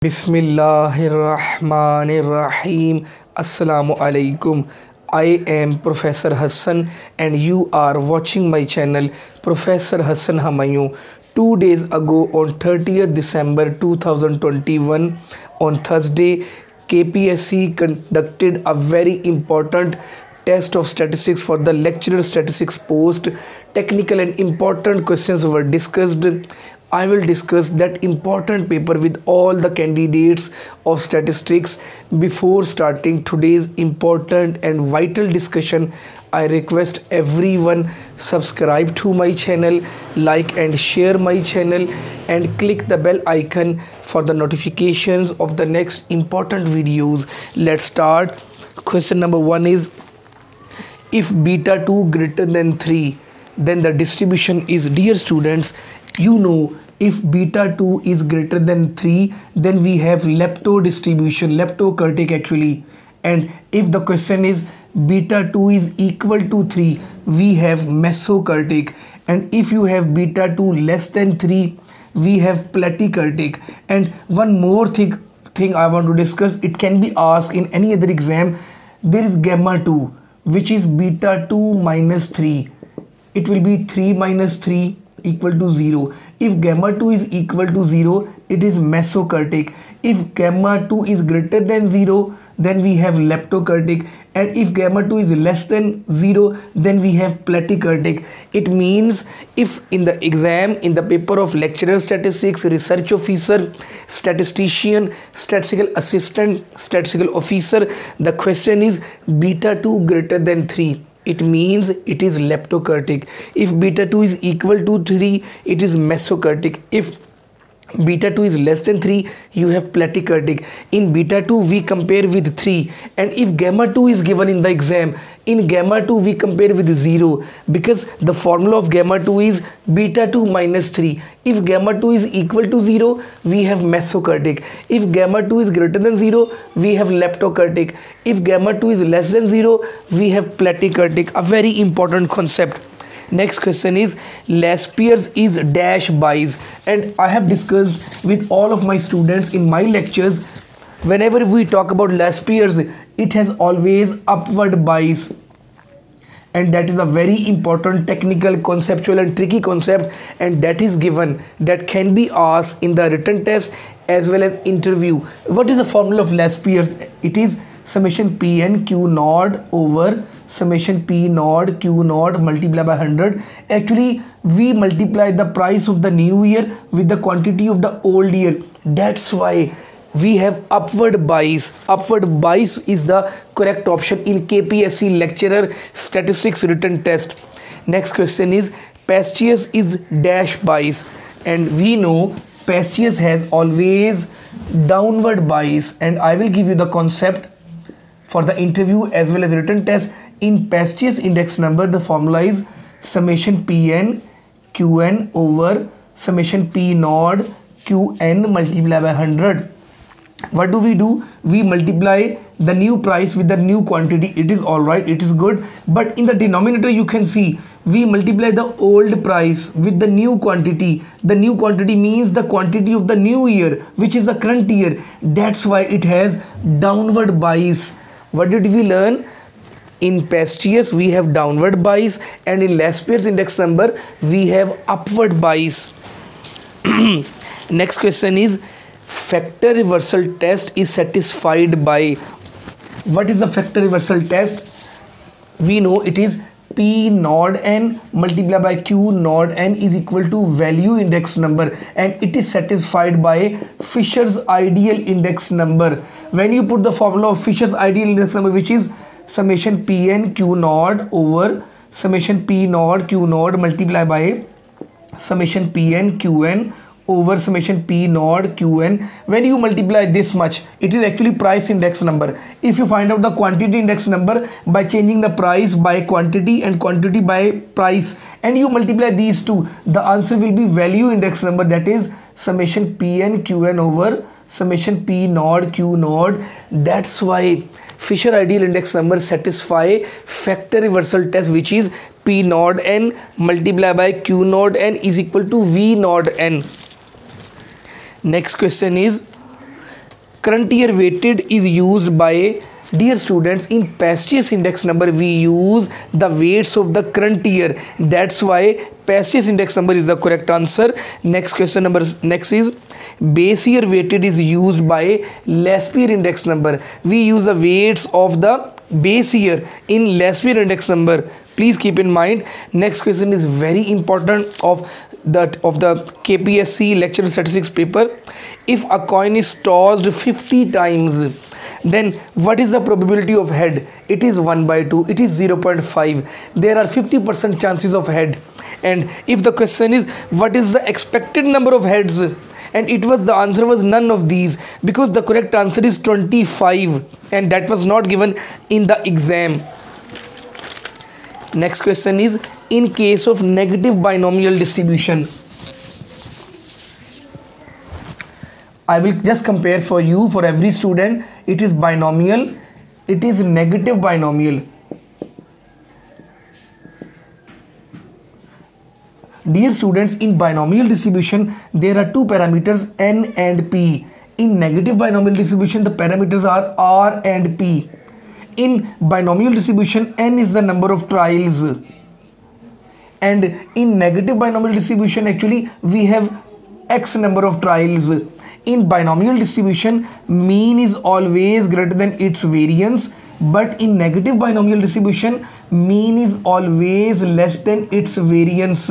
Bismillahirrahmanirrahim. Assalamu alaikum. I am Professor Hassan and you are watching my channel Professor Hassan Humayun. Two days ago on 30th December 2021 on Thursday KPSC conducted a very important test of statistics for the lecturer statistics post. Technical and important questions were discussed. I will discuss that important paper with all the candidates of statistics. Before starting today's important and vital discussion I request everyone subscribe to my channel like and share my channel and click the bell icon for the notifications of the next important videos. Let's start. Question number 1 is if beta 2 greater than 3 then the distribution is dear students you know if beta 2 is greater than 3 then we have lepto distribution leptokurtic actually. And if the question is beta 2 is equal to 3 we have mesokurtic and if you have beta 2 less than 3 we have platykurtic and one more thing thing i want to discuss it can be asked in any other exam there is gamma 2 which is beta 2 minus 3 it will be 3 minus 3 equal to 0 if gamma 2 is equal to 0 it is mesokurtic if gamma 2 is greater than 0 then we have leptokurtic and if gamma 2 is less than 0 then we have platykurtic it means if in the exam in the paper of lecturer statistics research officer statistician statistical assistant statistical officer the question is beta 2 greater than 3 it means it is leptokurtic if beta 2 is equal to 3 it is mesokurtic if beta 2 is less than 3 you have platykurtic in beta 2 we compare with 3 and if gamma 2 is given in the exam in gamma 2 we compare with 0 because the formula of gamma 2 is beta 2 minus 3 if gamma 2 is equal to 0 we have mesokurtic if gamma 2 is greater than 0 we have leptokurtic if gamma 2 is less than 0 we have platykurtic a very important concept next question is Laspeyres is dash bias and I have discussed with all of my students in my lectures whenever we talk about Laspeyres it has always upward bias and that is a very important technical conceptual and tricky concept and that is given that can be asked in the written test as well as interview. What is the formula of Laspeyres it is summation pn q naught over summation p naught q naught multiplied by 100 actually we multiply the price of the new year with the quantity of the old year. That's why we have upward bias. Upward bias is the correct option in kpsc lecturer statistics written test. Next question is Paasche's is dash bias. And we know Paasche's has always downward bias. And I will give you the concept for the interview as well as written test. In Paasche's index number the formula is summation pn qn over summation p qn multiplied by 100 what do we do? We multiply the new price with the new quantity. It is all right. It is good. But in the denominator you can see we multiply the old price with the new quantity. The new quantity means the quantity of the new year which is the current year. That's why it has downward bias what did we learn? In Paasche's we have downward bias and in Laspeyres index number we have upward bias. Next question is factor reversal test is satisfied by. What is the factor reversal test? We know it is P naught n multiplied by Q naught n is equal to value index number and it is satisfied by Fisher's ideal index number. When you put the formula of Fisher's ideal index number which is summation Pn Q naught over summation P naught Q naught multiplied by summation Pn Qn over summation p naught qn. When you multiply this much it is actually price index number. If you find out the quantity index number by changing the price by quantity and quantity by price and you multiply these two the answer will be value index number that is summation pn qn over summation p naught q naught that's why Fisher ideal index number satisfy factor reversal test which is p naught n multiplied by q naught n is equal to v naught n next question is current year weighted is used by dear students in Paasche's index number we use the weights of the current year that's why Paasche's index number is the correct answer. Next question number next is base year weighted is used by Laspeyres index number. We use the weights of the base year in Laspeyres index number. Please keep in mind next question is very important of that of the KPSC lecture statistics paper if a coin is tossed 50 times then what is the probability of head? It is 1 by 2 it is 0.5 there are 50% chances of head. And if the question is what is the expected number of heads? And it was the answer was none of these because the correct answer is 25 and that was not given in the exam next question is in case of negative binomial distribution I will just compare for you for every student it is binomial it is negative binomial. Dear students in binomial distribution there are two parameters n and p. In negative binomial distribution the parameters are r and p in binomial distribution n is the number of trials. And in negative binomial distribution actually we have x number of trials. In binomial distribution mean is always greater than its variance. But in negative binomial distribution mean is always less than its variance.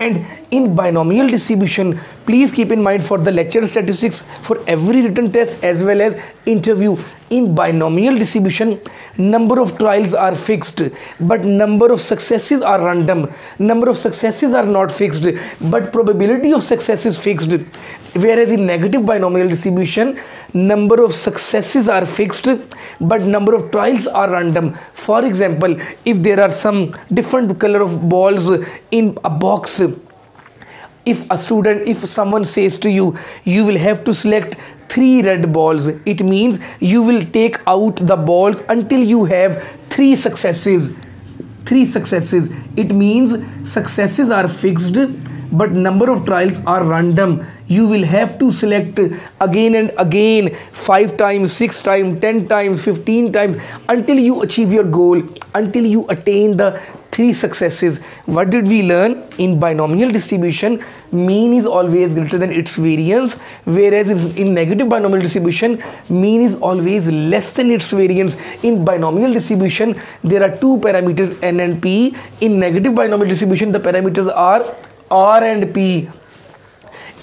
And in binomial distribution please keep in mind for the lecture statistics for every written test as well as interview in binomial distribution number of trials are fixed but number of successes are random. Number of successes are not fixed but probability of success is fixed. Whereas in negative binomial distribution number of successes are fixed but number of trials are random. For example if there are some different color of balls in a box if a student if someone says to you you will have to select three red balls it means you will take out the balls until you have three successes. Three successes. It means successes are fixed but number of trials are random. You will have to select again and again 5 times 6 times 10 times 15 times until you achieve your goal until you attain the three successes. What did we learn in binomial distribution? Mean is always greater than its variance whereas in, negative binomial distribution mean is always less than its variance. In binomial distribution there are two parameters n and p. In negative binomial distribution the parameters are r and p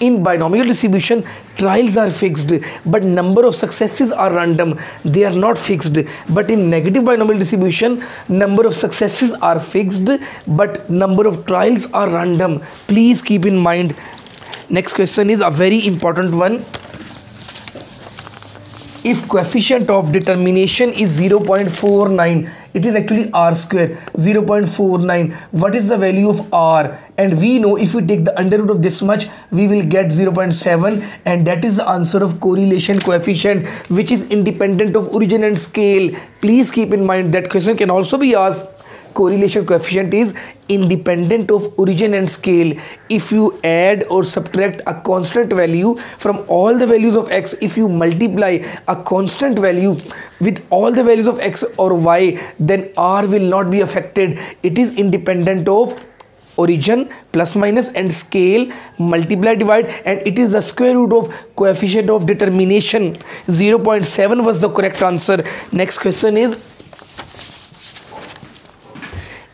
in binomial distribution trials are fixed but number of successes are random. They are not fixed. But in negative binomial distribution number of successes are fixed but number of trials are random. Please keep in mind. Next question is a very important one. If coefficient of determination is 0.49 it is actually r square 0.49 what is the value of r? And we know if we take the under root of this much we will get 0.7 and that is the answer of correlation coefficient which is independent of origin and scale. Please keep in mind that question can also be asked correlation coefficient is independent of origin and scale. If you add or subtract a constant value from all the values of x if you multiply a constant value with all the values of x or y then r will not be affected. It is independent of origin plus minus and scale multiply divide and it is the square root of coefficient of determination. 0.7 was the correct answer. Next question is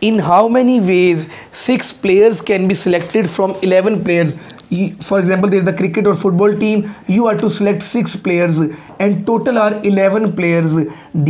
in how many ways six players can be selected from 11 players? For example there is the cricket or football team. You are to select six players and total are 11 players.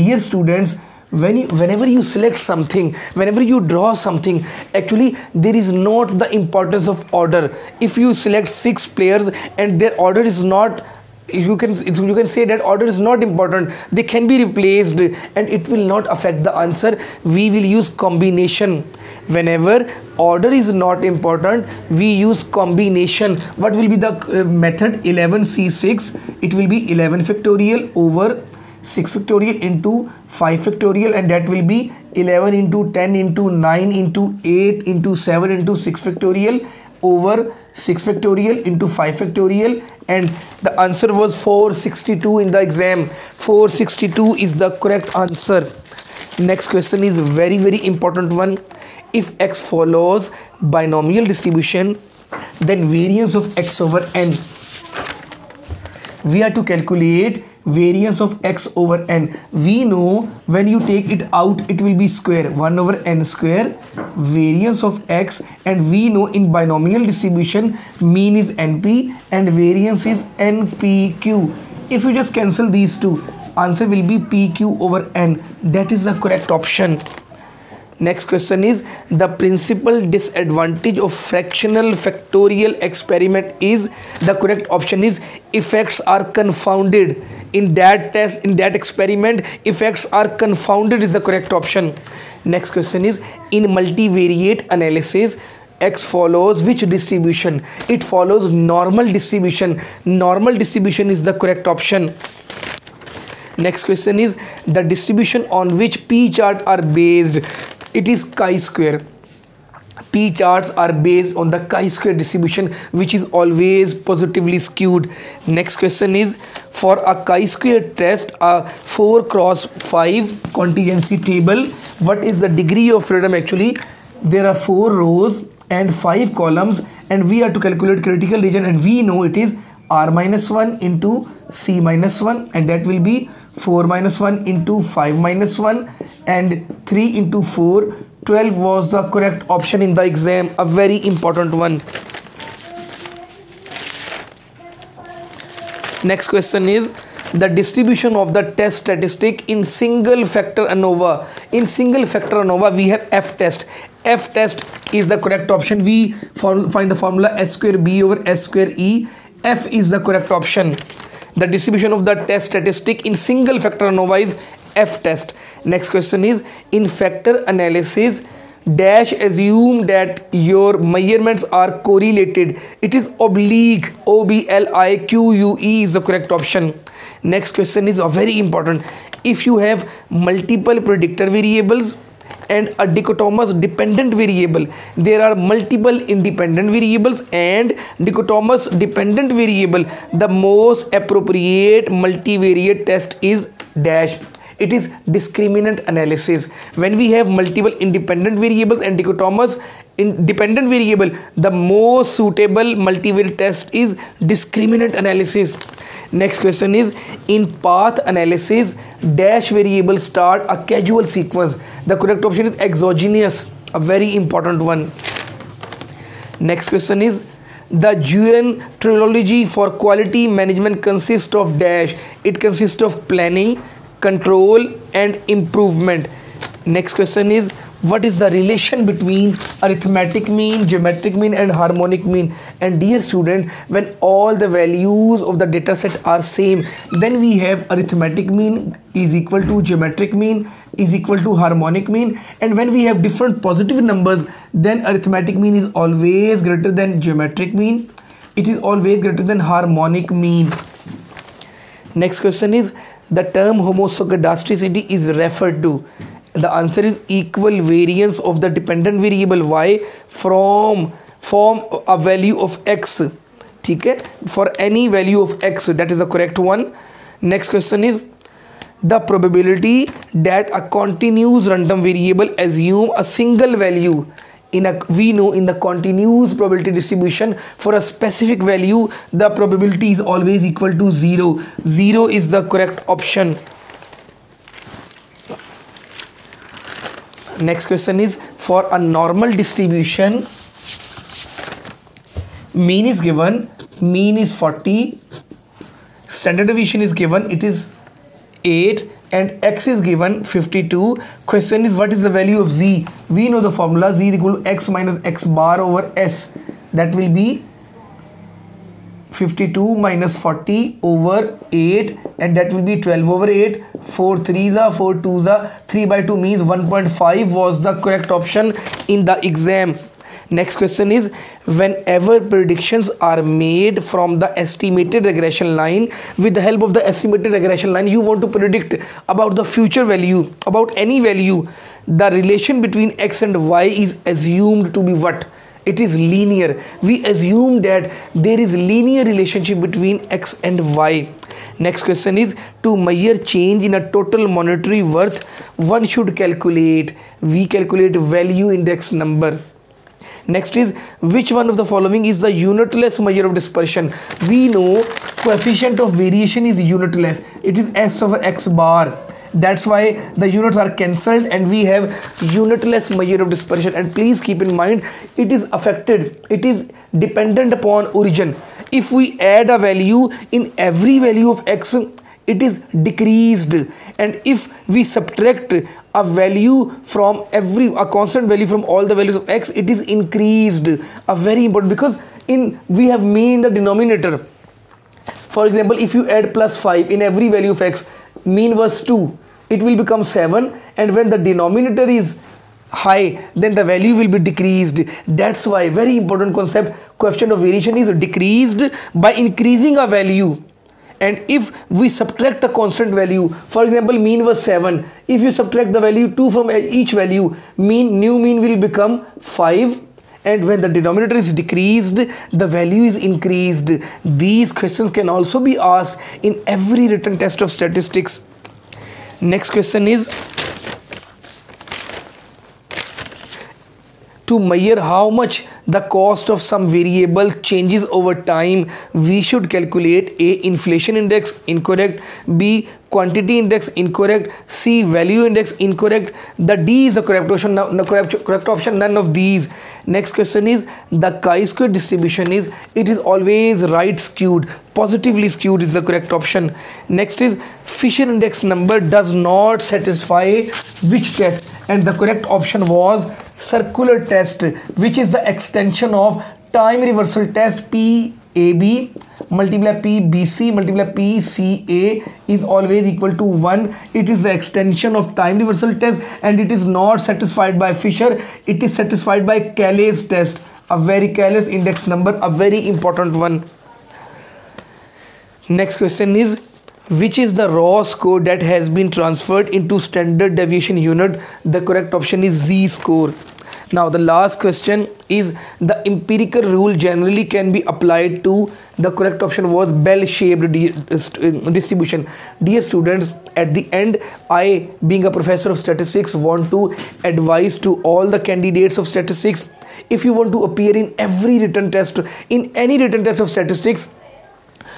Dear students when you, whenever you select something whenever you draw something actually there is not the importance of order. If you select six players and their order is not you can you can say that order is not important they can be replaced and it will not affect the answer. We will use combination. Whenever order is not important we use combination. What will be the uh, method? 11c6 it will be 11 factorial over 6 factorial into 5 factorial and that will be 11 into 10 into 9 into 8 into 7 into 6 factorial over 6 factorial into 5 factorial. And the answer was 462 in the exam. 462 is the correct answer. Next question is very very important one. If x follows binomial distribution then variance of x over n. We are to calculate variance of x over n. We know when you take it out it will be square. 1 over n square variance of x and we know in binomial distribution mean is np and variance is npq if you just cancel these two answer will be pq over n. That is the correct option Next question is the principal disadvantage of fractional factorial experiment is the correct option is effects are confounded. In that test in that experiment effects are confounded is the correct option. Next question is in multivariate analysis x follows which distribution? It follows normal distribution. Normal distribution is the correct option. Next question is the distribution on which p chart are based it is chi-square. P charts are based on the chi-square distribution which is always positively skewed. Next question is for a chi-square test a 4 cross 5 contingency table what is the degree of freedom? Actually there are four rows and five columns and we have to calculate critical region and we know it is r minus 1 into c minus 1 and that will be 4 minus 1 into 5 minus 1 and 3 into 4 12 was the correct option in the exam a very important one. Next question is the distribution of the test statistic in single factor ANOVA. In single factor ANOVA we have F test. F test is the correct option. We find the formula S square B over S square E. F is the correct option the distribution of the test statistic in single factor ANOVA is F test. Next question is in factor analysis dash assume that your measurements are correlated. It is oblique. O b l i q u e is the correct option. Next question is very important. If you have multiple predictor variables and a dichotomous dependent variable. There are multiple independent variables and dichotomous dependent variable. The most appropriate multivariate test is dash it is discriminant analysis. When we have multiple independent variables and dichotomous independent variable the most suitable multivariate test is discriminant analysis. Next question is in path analysis dash variable start a causal sequence. The correct option is exogenous a very important one. Next question is the Juran trilogy for quality management consists of dash. It consists of planning control and improvement. Next question is what is the relation between arithmetic mean geometric mean and harmonic mean? And dear student when all the values of the data set are same then we have arithmetic mean is equal to geometric mean is equal to harmonic mean. And when we have different positive numbers then arithmetic mean is always greater than geometric mean. It is always greater than harmonic mean. Next question is the term homoscedasticity is referred to. The answer is equal variance of the dependent variable y from from a value of x. okay for any value of x that is the correct one. Next question is the probability that a continuous random variable assume a single value in a we know in the continuous probability distribution for a specific value the probability is always equal to 0 0 is the correct option. Next question is for a normal distribution mean is given mean is 40 standard deviation is given it is 8 and x is given 52 question is what is the value of z? We know the formula. Z is equal to x minus x bar over s. That will be 52 minus 40 over 8 and that will be 12 over 8 4 3s are 4 2s are. 3 by 2 means 1.5 was the correct option in the exam next question is whenever predictions are made from the estimated regression line with the help of the estimated regression line you want to predict about the future value about any value. The relation between x and y is assumed to be what? It is linear. We assume that there is linear relationship between x and y. Next question is to measure change in a total monetary worth one should calculate. We calculate value index number next is which one of the following is the unitless measure of dispersion? We know coefficient of variation is unitless. It is s over x bar. That's why the units are cancelled and we have unitless measure of dispersion. And please keep in mind it is affected. It is dependent upon origin. If we add a value in every value of x it is decreased. And if we subtract a value from every a constant value from all the values of x it is increased. A very important because in we have mean the denominator. For example if you add plus 5 in every value of x mean was 2 it will become 7 and when the denominator is high then the value will be decreased. That's why very important concept coefficient of variation is decreased by increasing a value and if we subtract a constant value for example mean was 7 if you subtract the value 2 from each value mean new mean will become 5 and when the denominator is decreased the value is increased. These questions can also be asked in every written test of statistics. Next question is to measure how much the cost of some variable changes over time we should calculate a inflation index incorrect b quantity index incorrect c value index incorrect. The d is the correct option no, correct, correct option none of these. Next question is the chi-square distribution is it is always right skewed. Positively skewed is the correct option. Next is fisher index number does not satisfy which test? And the correct option was circular test which is the extension of time reversal test PAB multiply PBC multiply by PCA is always equal to 1 it is the extension of time reversal test and it is not satisfied by Fisher. It is satisfied by Kelly's test a very Kelly's index number a very important one. Next question is which is the raw score that has been transferred into standard deviation unit? The correct option is z score now the last question is the empirical rule generally can be applied to the correct option was bell shaped distribution. Dear students at the end i being a professor of statistics want to advise to all the candidates of statistics if you want to appear in every written test in any written test of statistics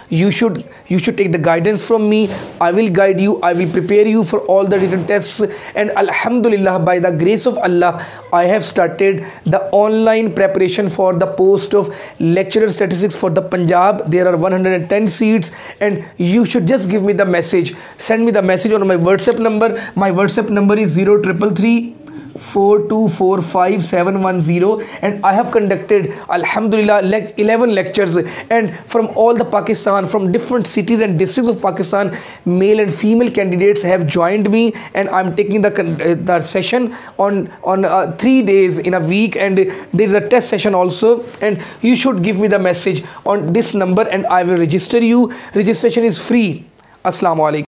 you should you should take the guidance from me. I will guide you. I will prepare you for all the written tests. And alhamdulillah by the grace of allah i have started the online preparation for the post of lecturer statistics for the punjab. There are 110 seats. And you should just give me the message. Send me the message on my whatsapp number. My whatsapp number is 0333 4245710 and I have conducted Alhamdulillah 11 lectures. And from all the Pakistan from different cities and districts of Pakistan male and female candidates have joined me. And I'm taking the, uh, the session on on uh, three days in a week. And there is a test session also. And you should give me the message on this number and I will register you. Registration is free. Assalamu alaikum